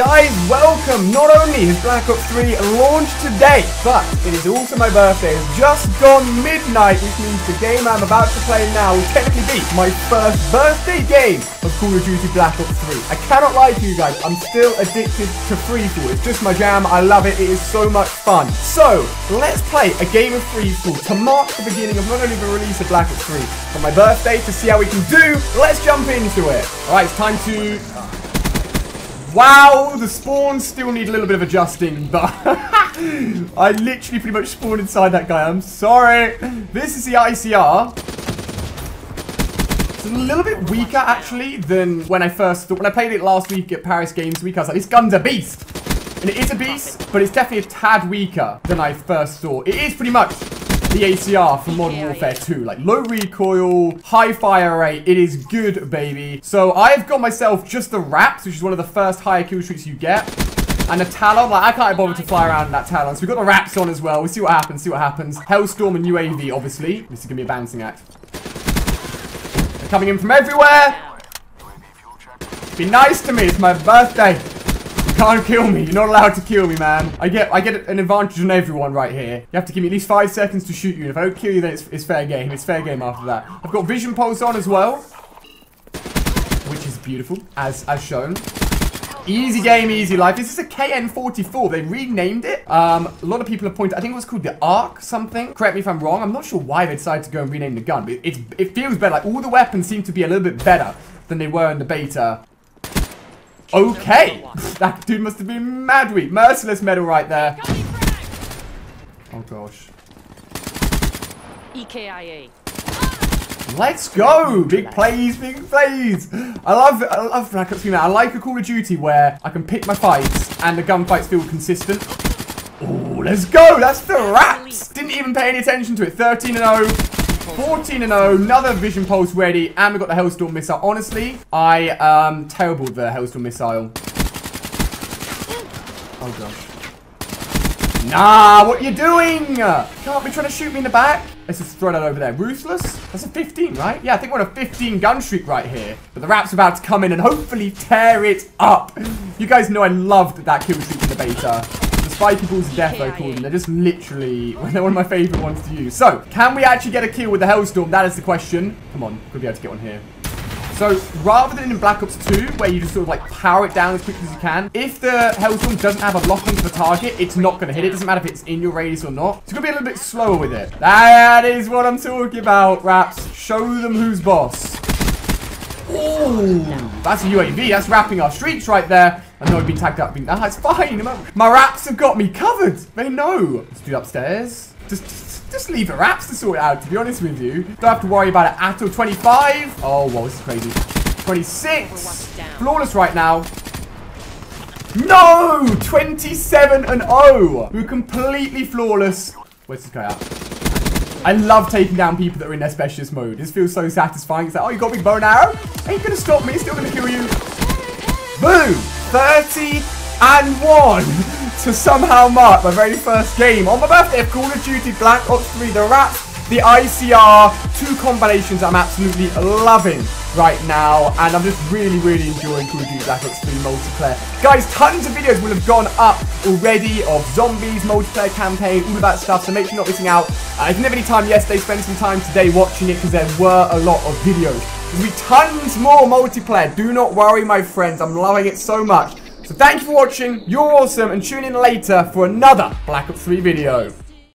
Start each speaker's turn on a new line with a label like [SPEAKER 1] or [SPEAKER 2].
[SPEAKER 1] Guys, welcome! Not only has Black Ops 3 launched today, but it is also my birthday. It's just gone midnight, which means the game I'm about to play now will technically be my first birthday game of Call of Duty Black Ops 3. I cannot lie to you guys, I'm still addicted to Freefall. It's just my jam, I love it, it is so much fun. So, let's play a game of Freefall to mark the beginning of not only the release of Black Ops 3, but my birthday to see how we can do. Let's jump into it. Alright, it's time to Wow, the spawns still need a little bit of adjusting, but I literally pretty much spawned inside that guy. I'm sorry. This is the ICR. It's a little bit weaker, actually, than when I first thought. When I played it last week at Paris Games Week, I was like, this gun's a beast. And it is a beast, but it's definitely a tad weaker than I first thought. It is pretty much the ACR from Modern Warfare 2. Like, low recoil, high fire rate. It is good, baby. So, I've got myself just the RAPS, which is one of the first higher kill streaks you get. And a Talon. Like, I can't bother to fly around in that Talon. So, we've got the RAPS on as well. We'll see what happens, see what happens. Hellstorm and UAV, obviously. This is going to be a bouncing act. They're coming in from everywhere. Be nice to me. It's my birthday can't kill me. You're not allowed to kill me, man. I get I get an advantage on everyone right here. You have to give me at least five seconds to shoot you. And if I don't kill you, then it's, it's fair game. It's fair game after that. I've got vision pulse on as well. Which is beautiful, as, as shown. Easy game, easy life. This is a KN44. They renamed it. Um, a lot of people have pointed, I think it was called the Arc something. Correct me if I'm wrong. I'm not sure why they decided to go and rename the gun, but it, it feels better. Like all the weapons seem to be a little bit better than they were in the beta. Okay. that dude must have been mad weak. Merciless medal right there. Oh, gosh. EKIA. Let's go! Big plays, big plays! I love I love Black Ops 3 I like a Call of Duty where I can pick my fights and the gunfights feel consistent. Oh, let's go! That's the RAPS! Didn't even pay any attention to it. 13 and 0. 14 and 0, another Vision Pulse ready, and we got the Hellstorm missile. Honestly, I um terrible with the Hellstorm missile. Oh gosh. Nah, what you doing? Can't be trying to shoot me in the back. Let's just throw that over there. Ruthless? That's a 15, right? Yeah, I think we're on a 15 gun streak right here. But the RAP's about to come in and hopefully tear it up. You guys know I loved that kill streak in the beta. Spiky Balls of Death, I call them. They're just literally, they're one of my favorite ones to use. So, can we actually get a kill with the Hellstorm? That is the question. Come on, could be able to get one here. So, rather than in Black Ops 2, where you just sort of like power it down as quickly as you can, if the Hellstorm doesn't have a lock onto the target, it's not going to hit. It doesn't matter if it's in your radius or not. It's going to be a little bit slower with it. That is what I'm talking about, Raps. Show them who's boss. Ooh, that's a UAV. That's wrapping our streaks right there. I know I've been tagged up. Ah, it's fine. My RAPS have got me covered. They know. Let's do upstairs. Just, just, just leave the RAPS to sort it out, to be honest with you. Don't have to worry about it at all. 25. Oh, whoa, this is crazy. 26. Flawless right now. No! 27 and 0. We're completely flawless. Where's this guy at? I love taking down people that are in their specialist mode. This feels so satisfying. It's like, oh, you got a big bow and arrow? Ain't gonna stop me. It's Still gonna kill you. Boom! 30 and 1 to somehow mark my very first game. On my birthday of Call of Duty Black Ops 3, the RAPS, the ICR, two combinations I'm absolutely loving right now, and I'm just really, really enjoying Call of Duty Black Ops 3 multiplayer. Guys, tons of videos will have gone up already of zombies, multiplayer campaign, all of that stuff, so make sure you're not missing out. Uh, if you didn't have any time yesterday, spend some time today watching it, because there were a lot of videos. There'll be tons more multiplayer. Do not worry, my friends. I'm loving it so much. So thank you for watching. You're awesome. And tune in later for another Black Ops 3 video.